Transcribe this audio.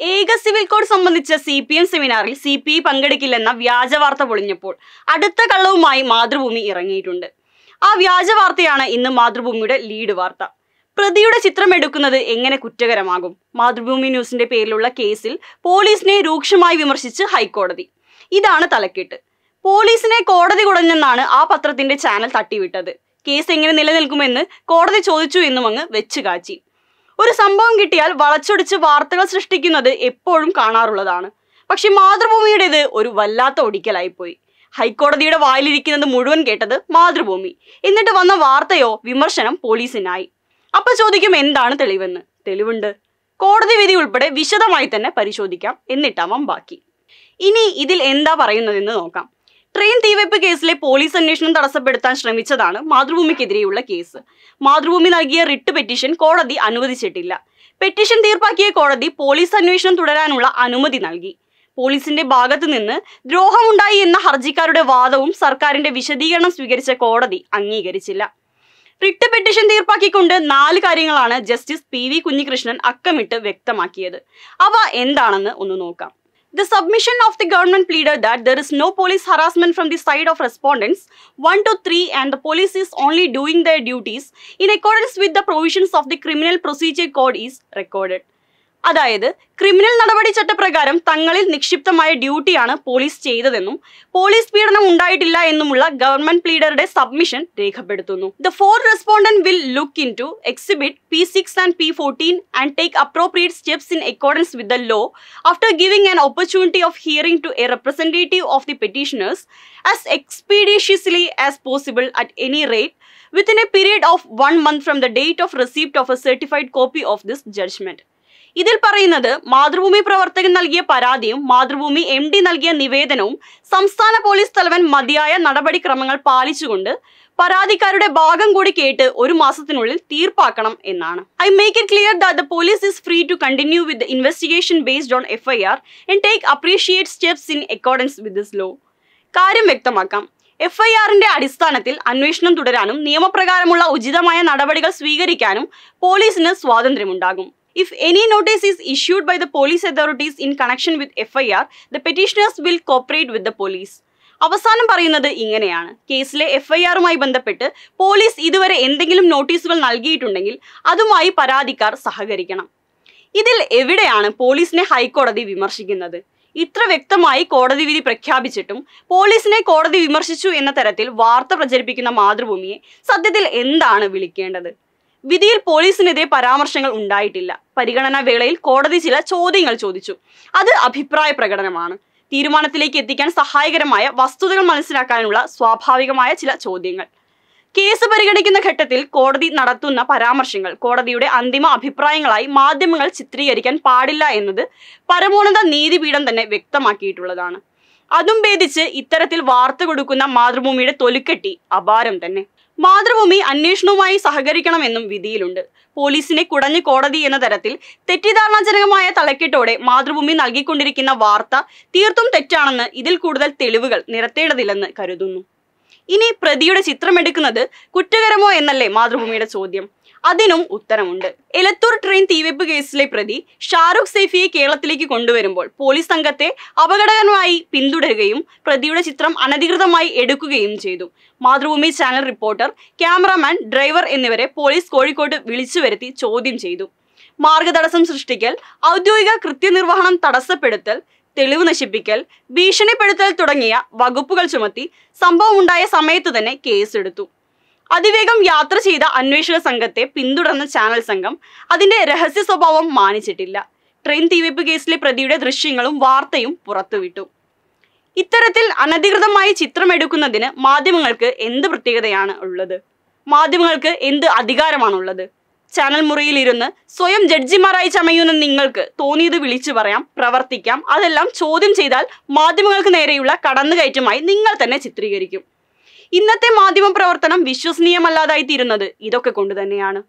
ഏക civil code സംബന്ധിച്ച C P M സെമിനാറിൽ സി പി ഐ പങ്കെടുക്കില്ലെന്ന വ്യാജ വാർത്ത പൊളിഞ്ഞപ്പോൾ അടുത്ത കള്ളവുമായി മാതൃഭൂമി ഇറങ്ങിയിട്ടുണ്ട്. ആ വ്യാജ വാർത്തയാണ് ഇന്ന് മാതൃഭൂമിയുടെ ലീഡ് വാർത്ത. പ്രതിയുടെ ചിത്രം എടുക്കുന്നത് എങ്ങനെ കുറ്റകരമാകും? മാതൃഭൂമി ന്യൂസിന്റെ പേരിലുള്ള കേസിൽ പോലീസിനെ രൂക്ഷമായി വിമർശിച്ച് ഹൈക്കോടതി. ഇതാണ് തലക്കെട്ട്. പോലീസിനെ കോടതി കുടഞ്ഞെന്നാണ് ആ പത്രത്തിന്റെ ചാനൽ തട്ടിവിട്ടത്. കേസ് എങ്ങനെ നിലനിൽക്കുമെന്ന് കോടതി ചോദിച്ചു എന്നും അങ്ങ് വെച്ചു കാച്ചി. ഒരു സംഭവം കിട്ടിയാൽ വളച്ചൊടിച്ച് വാർത്തകൾ സൃഷ്ടിക്കുന്നത് എപ്പോഴും കാണാറുള്ളതാണ്. പക്ഷെ മാതൃഭൂമിയുടേത് ഒരു വല്ലാത്ത ഒടിക്കലായിപ്പോയി. ഹൈക്കോടതിയുടെ വായിലിരിക്കുന്നത് മുഴുവൻ കേട്ടത് മാതൃഭൂമി. എന്നിട്ട് വന്ന വാർത്തയോ വിമർശനം പോലീസിനായി. അപ്പൊ ചോദിക്കും എന്താണ് തെളിവെന്ന്. തെളിവുണ്ട്. കോടതി വിധി ഉൾപ്പെടെ വിശദമായി തന്നെ പരിശോധിക്കാം. എന്നിട്ടാവാം ബാക്കി. ഇനി ഇതിൽ എന്താ പറയുന്നതെന്ന് നോക്കാം. ട്രെയിൻ തീവെപ്പ് കേസിലെ പോലീസ് അന്വേഷണം തടസ്സപ്പെടുത്താൻ ശ്രമിച്ചതാണ് മാതൃഭൂമിക്കെതിരെയുള്ള കേസ്. മാതൃഭൂമി നൽകിയ റിട്ട് പെറ്റീഷൻ കോടതി അനുവദിച്ചിട്ടില്ല. പെറ്റീഷൻ തീർപ്പാക്കിയ കോടതി പോലീസ് അന്വേഷണം തുടരാനുള്ള അനുമതി നൽകി. പോലീസിന്റെ ഭാഗത്തു നിന്ന് ദ്രോഹമുണ്ടായി എന്ന ഹർജിക്കാരുടെ വാദവും സർക്കാരിന്റെ വിശദീകരണം സ്വീകരിച്ച കോടതി അംഗീകരിച്ചില്ല. റിട്ട് പെറ്റീഷൻ തീർപ്പാക്കിക്കൊണ്ട് നാല് കാര്യങ്ങളാണ് ജസ്റ്റിസ് പി വി കുഞ്ഞികൃഷ്ണൻ അക്കമിട്ട് വ്യക്തമാക്കിയത്. അവ എന്താണെന്ന് ഒന്ന് നോക്കാം. The submission of the government pleaded that there is no police harassment from the side of respondents 1 to 3 and the police is only doing their duties in accordance with the provisions of the Criminal Procedure Code is recorded. അതായത് criminal നടപടി ചട്ടപ്രകാരം തങ്ങളിൽ നിക്ഷിപ്തമായ ഡ്യൂട്ടിയാണ് police ചെയ്തതെന്നും police പീഡനം ഉണ്ടായിട്ടില്ല എന്നുമുള്ള government പ്ലീഡറുടെ സബ്മിഷൻ രേഖപ്പെടുത്തുന്നു the four respondent will look into exhibit P six and P fourteen and take appropriate steps in accordance with the law after giving an opportunity of hearing to a representative of the petitioners as expeditiously as possible at any rate within a period of one month from the date of receipt of a certified copy of this judgment. ഇതിൽ പറയുന്നത് മാതൃഭൂമി പ്രവർത്തകൻ നൽകിയ പരാതിയും Mathrubhumi M D നൽകിയ നിവേദനവും സംസ്ഥാന police തലവൻ മതിയായ നടപടിക്രമങ്ങൾ പാലിച്ചുകൊണ്ട് പരാതിക്കാരുടെ ഭാഗം കൂടി കേട്ട് ഒരു മാസത്തിനുള്ളിൽ തീർപ്പാക്കണം എന്നാണ്. I make it clear that the police is free to continue with investigation based on F I R and take appreciate steps in accordance with this law കാര്യം വ്യക്തമാക്കാം. എഫ് ഐ ആറിന്റെ അടിസ്ഥാനത്തിൽ അന്വേഷണം തുടരാനും നിയമപ്രകാരമുള്ള ഉചിതമായ നടപടികൾ സ്വീകരിക്കാനും പോലീസിന് സ്വാതന്ത്ര്യമുണ്ടാകും. If any notice is issued by the police authorities in connection with F the petitioners will cooperate with the police അവസാനം പറയുന്നത് ഇങ്ങനെയാണ്. കേസിലെ എഫ് ഐ ആറുമായി ബന്ധപ്പെട്ട് പോലീസ് ഇതുവരെ എന്തെങ്കിലും നോട്ടീസുകൾ നൽകിയിട്ടുണ്ടെങ്കിൽ അതുമായി പരാതിക്കാർ സഹകരിക്കണം. ഇതിൽ എവിടെയാണ് പോലീസിനെ ഹൈക്കോടതി വിമർശിക്കുന്നത്? ഇത്ര വ്യക്തമായി കോടതി വിധി പ്രഖ്യാപിച്ചിട്ടും പോലീസിനെ കോടതി വിമർശിച്ചു എന്ന തരത്തിൽ വാർത്ത പ്രചരിപ്പിക്കുന്ന മാതൃഭൂമിയെ സത്യത്തിൽ എന്താണ് വിളിക്കേണ്ടത്? വിധിയിൽ പോലീസിനെതിരെ പരാമർശങ്ങൾ ഉണ്ടായിട്ടില്ല. പരിഗണനാ വേളയിൽ കോടതി ചില ചോദ്യങ്ങൾ ചോദിച്ചു. അത് അഭിപ്രായ പ്രകടനമാണ്. തീരുമാനത്തിലേക്ക് എത്തിക്കാൻ സഹായകരമായ വസ്തുതകൾ മനസ്സിലാക്കാനുള്ള സ്വാഭാവികമായ ചില ചോദ്യങ്ങൾ. കേസ് പരിഗണിക്കുന്ന ഘട്ടത്തിൽ കോടതി നടത്തുന്ന പരാമർശങ്ങൾ കോടതിയുടെ അന്തിമ അഭിപ്രായങ്ങളായി മാധ്യമങ്ങൾ ചിത്രീകരിക്കാൻ പാടില്ല എന്നത് പരമോന്നത നീതിപീഠം തന്നെ വ്യക്തമാക്കിയിട്ടുള്ളതാണ്. അതും ഭേദിച്ച് ഇത്തരത്തിൽ വാർത്ത കൊടുക്കുന്ന മാതൃഭൂമിയുടെ തൊലിക്കെട്ടി അപാരം തന്നെ. മാതൃഭൂമി അന്വേഷണവുമായി സഹകരിക്കണമെന്നും വിധിയിലുണ്ട്. പോലീസിനെ കുടഞ്ഞു കോടതി എന്ന തരത്തിൽ തെറ്റിദ്ധാരണാജനകമായ തലക്കെട്ടോടെ മാതൃഭൂമി നൽകിക്കൊണ്ടിരിക്കുന്ന വാർത്ത തീർത്തും തെറ്റാണെന്ന് ഇതിൽ കൂടുതൽ തെളിവുകൾ നിരത്തേണ്ടതില്ലെന്ന് കരുതുന്നു. ഇനി പ്രതിയുടെ ചിത്രമെടുക്കുന്നത് കുറ്റകരമോ എന്നല്ലേ മാതൃഭൂമിയുടെ ചോദ്യം. അതിനും ഉത്തരമുണ്ട്. എലത്തൂർ ട്രെയിൻ തീവെപ്പ് കേസിലെ പ്രതി ഷാറുഖ് സൈഫിയെ കേരളത്തിലേക്ക് കൊണ്ടുവരുമ്പോൾ പോലീസ് സംഘത്തെ അപകടകരമായി പിന്തുടരുകയും പ്രതിയുടെ ചിത്രം അനധികൃതമായി എടുക്കുകയും ചെയ്തു. Mathrubhumi channel reporter cameraman driver എന്നിവരെ പോലീസ് കോഴിക്കോട്ട് വിളിച്ചു വരുത്തി ചോദ്യം ചെയ്തു. മാർഗതടസ്സം സൃഷ്ടിക്കൽ ഔദ്യോഗിക കൃത്യനിർവഹണം തടസ്സപ്പെടുത്തൽ തെളിവ് നശിപ്പിക്കൽ ഭീഷണിപ്പെടുത്തൽ തുടങ്ങിയ വകുപ്പുകൾ ചുമത്തി സംഭവമുണ്ടായ സമയത്ത് തന്നെ കേസെടുത്തു. അതിവേഗം യാത്ര ചെയ്ത അന്വേഷക സംഘത്തെ പിന്തുടർന്ന ചാനൽ സംഘം അതിന്റെ രഹസ്യ സ്വഭാവം മാനിച്ചിട്ടില്ല. ട്രെയിൻ തീവെപ്പ് കേസിലെ പ്രതിയുടെ ദൃശ്യങ്ങളും വാർത്തയും പുറത്തുവിട്ടു. ഇത്തരത്തിൽ അനധികൃതമായി ചിത്രമെടുക്കുന്നതിന് മാധ്യമങ്ങൾക്ക് എന്ത് പ്രത്യേകതയാണ് ഉള്ളത്? മാധ്യമങ്ങൾക്ക് എന്ത് അധികാരമാണുള്ളത്? ചാനൽ മുറിയിൽ ഇരുന്ന് സ്വയം ജഡ്ജിമാരായി ചമയുന്ന നിങ്ങൾക്ക് തോന്നിയത് വിളിച്ചു പറയാം പ്രവർത്തിക്കാം അതെല്ലാം ചോദ്യം ചെയ്താൽ മാധ്യമങ്ങൾക്ക് നേരെയുള്ള കടന്നുകയറ്റമായി നിങ്ങൾ തന്നെ ചിത്രീകരിക്കും. ഇന്നത്തെ മാധ്യമ പ്രവർത്തനം വിശ്വസനീയമല്ലാതായി തീരുന്നത് ഇതൊക്കെ കൊണ്ട് തന്നെയാണ്.